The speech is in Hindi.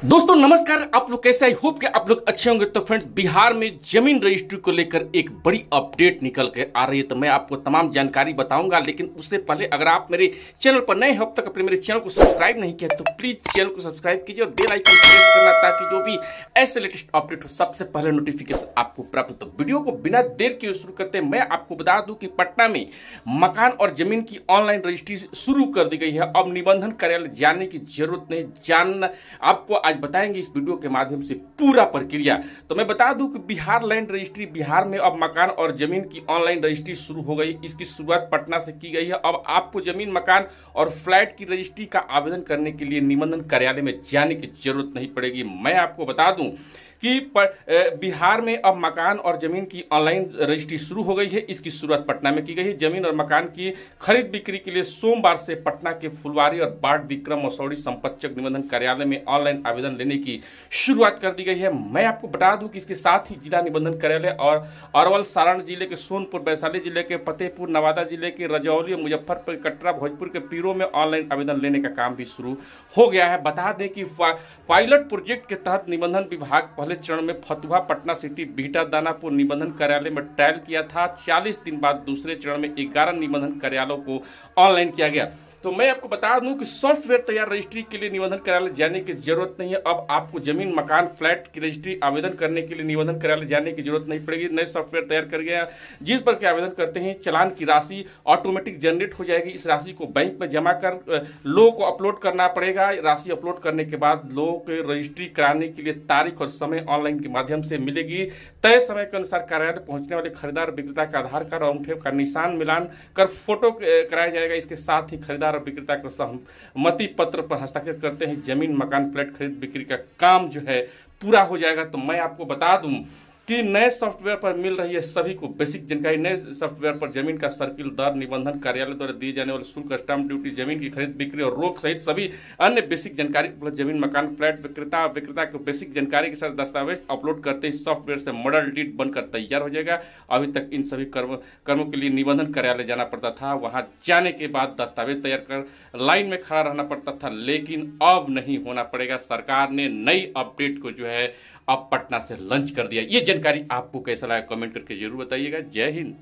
दोस्तों, नमस्कार। आप लोग कैसे आई होप कि आप लोग अच्छे होंगे। तो फ्रेंड्स, बिहार में ज़मीन रजिस्ट्री को लेकर एक बड़ी अपडेट निकल के आ रही है। तो मैं आपको तमाम जानकारी बताऊँगा, लेकिन उससे पहले अगर आप मेरे चैनल पर नए अब तक अपने मेरे चैनल को सब्सक्राइब नहीं किया तो प्लीज़ चैनल को सब्सक्राइब कीजिए और बेल आइकन प्रेस करना, ताकि जो भी ऐसे लेटेस्ट अपडेट हो, सबसे पहले नोटिफिकेशन आपको प्राप्त हो। तो वीडियो को बिना देर के शुरू करते मैं आपको बता दूँ कि पटना में मकान और ज़मीन की ऑनलाइन रजिस्ट्री शुरू कर दी गई है। अब निबंधन कार्यालय जाने की ज़रूरत नहीं। जानना आपको आज बताएँगे इस वीडियो के माध्यम से पूरा प्रक्रिया। तो मैं बता दूँ कि बिहार लैंड रजिस्ट्री, बिहार में अब मकान और ज़मीन की ऑनलाइन रजिस्ट्री शुरू हो गई। इसकी शुरुआत पटना से की गई है। अब आपको ज़मीन, मकान और फ्लैट की रजिस्ट्री का आवेदन करने के लिए निबंधन कार्यालय में जाने की ज़रूरत नहीं पड़ेगी। मैं आपको बता दूँ कि बिहार में अब मकान और ज़मीन की ऑनलाइन रजिस्ट्री शुरू हो गई है। इसकी शुरुआत पटना में की गई है। ज़मीन और मकान की खरीद बिक्री के लिए सोमवार से पटना के फुलवारी और बाढ़ विक्रम मसौड़ी संपत्चक निबंधन कार्यालय में ऑनलाइन आवेदन लेने की शुरुआत कर दी गई है। मैं आपको बता दूँ कि इसके साथ ही जिला निबंधन कार्यालय और अरवल, सारण ज़िले के, सोनपुर, वैशाली ज़िले के, फतेहपुर, नवादा ज़िले के, रजौली मुजफ्फरपुर, कटरा, भोजपुर के पीरों में ऑनलाइन आवेदन लेने का काम भी शुरू हो गया है। बता दें कि पायलट प्रोजेक्ट के तहत निबंधन विभाग पहले चरण में फतुहा पटना सिटी बीटा दानापुर निबंधन कार्यालय में ट्रायल किया था। 40 दिन बाद दूसरे चरण में 11 निबंधन कार्यालयों को ऑनलाइन किया गया। तो मैं आपको बता दूँ कि सॉफ्टवेयर तैयार रजिस्ट्री के लिए निबंधन कार्यालय जाने की ज़रूरत नहीं है। अब आपको ज़मीन, मकान, फ्लैट की रजिस्ट्री, आवेदन करने के लिए निबंधन कार्यालय जाने की ज़रूरत नहीं पड़ेगी। नए सॉफ्टवेयर तैयार कर गया जिस पर के आवेदन करते हैं, चलान की राशि ऑटोमेटिक जनरेट हो जाएगी। इस राशि को बैंक में जमा कर लोगों को अपलोड करना पड़ेगा। राशि अपलोड करने के बाद लोगों को रजिस्ट्री कराने के लिए तारीख और समय ऑनलाइन के माध्यम से मिलेगी। तय समय के अनुसार कार्यालय पहुँचने वाले खरीदार, विक्रेता का आधार कार्ड और अंगूठे का निशान मिलान कर फ़ोटो कराया जाएगा। इसके साथ ही खरीदार और विक्रेता को सहमति पत्र पर हस्ताक्षर करते हैं। ज़मीन, मकान, फ्लैट खरीद, बिक्री का काम जो है पूरा हो जाएगा। तो मैं आपको बता दूँ कि नए सॉफ्टवेयर पर मिल रही है सभी को बेसिक जानकारी। नए सॉफ्टवेयर पर ज़मीन का सर्किल दर निबंधन कार्यालय द्वारा दिए जाने वाले शुल्क स्टाम्प ड्यूटी ज़मीन की खरीद, बिक्री और रोक सहित सभी अन्य बेसिक जानकारी उपलब्ध। ज़मीन, मकान, फ्लैट, विक्रेता विक्रेता को बेसिक जानकारी के साथ दस्तावेज़ अपलोड करते ही सॉफ्टवेयर से मॉडल डीट बनकर तैयार हो जाएगा। अभी तक इन सभी कर्म, कर्मों के लिए निबंधन कार्यालय जाना पड़ता था। वहाँ जाने के बाद दस्तावेज़ तैयार कर लाइन में खड़ा रहना पड़ता था, लेकिन अब नहीं होना पड़ेगा। सरकार ने नई अपडेट को जो है अब पटना से लंच कर दिया। ये जानकारी आपको कैसा लगा? कमेंट करके ज़रूर बताइएगा। जय हिंद।